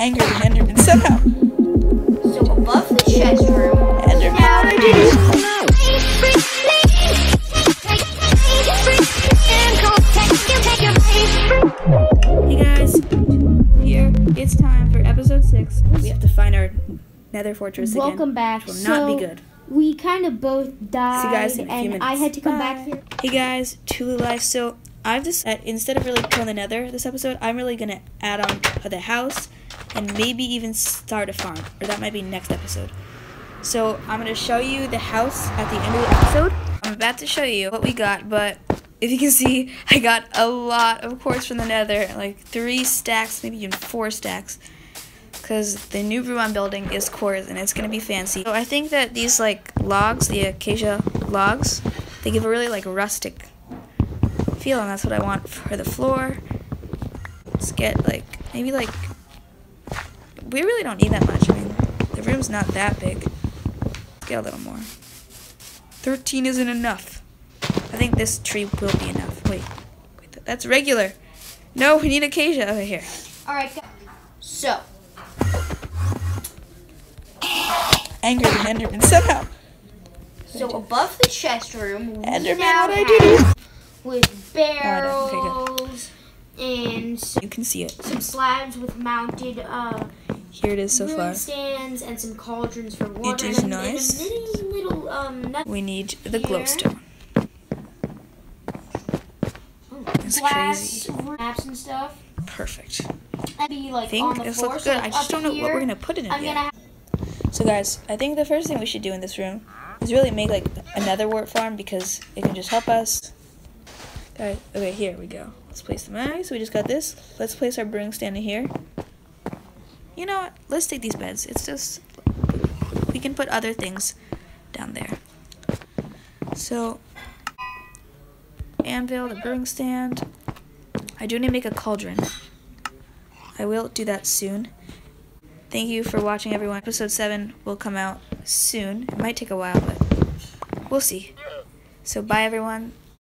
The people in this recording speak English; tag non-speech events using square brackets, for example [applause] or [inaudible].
Angered the Enderman somehow. So above the chest room, Enderman, what I do? Hey guys, here it's time for episode six. We have to find our nether fortress again. welcome back. Will so, not be good. We kind of both died, See you guys in a few and I had to come Bye. back here. Hey guys, Tulu Life. So I've just uh, instead of really killing the Nether this episode, I'm really gonna add on to the house and maybe even start a farm, or that might be next episode. So I'm gonna show you the house at the end of the episode. I'm about to show you what we got, but if you can see, [laughs] I got a lot of quartz from the Nether, like three stacks, maybe even four stacks. Because the new room I'm building is quartz and it's gonna be fancy. So I think that these like logs, the acacia logs, they give a really like rustic feel, and that's what I want for the floor. Let's get like maybe like we really don't need that much. I mean, the room's not that big. Let's get a little more. Thirteen isn't enough. I think this tree will be enough. Wait, wait, that's regular. No, we need acacia over here. All right. So Angry the Enderman somehow. so above the chest room, Enderman, what I do? with barrels and some, You can see it. some slabs with mounted uh, Here it is so far. stands and some cauldrons for water. is and nice. And little um We need the Here. glowstone. It's glass crazy. maps and stuff. Perfect. Be like I think this floor. looks so good. I just don't know what we're gonna put in it I'm yet. So guys, I think the first thing we should do in this room is really make like another wart farm because it can just help us. Alright, okay, here we go. Let's place the out. So we just got this. Let's place our brewing stand in here. You know what? Let's take these beds. It's just we can put other things down there. So anvil, the brewing stand. I do need to make a cauldron. I will do that soon. Thank you for watching, everyone. Episode 7 will come out soon. It might take a while, but we'll see. So, bye, everyone.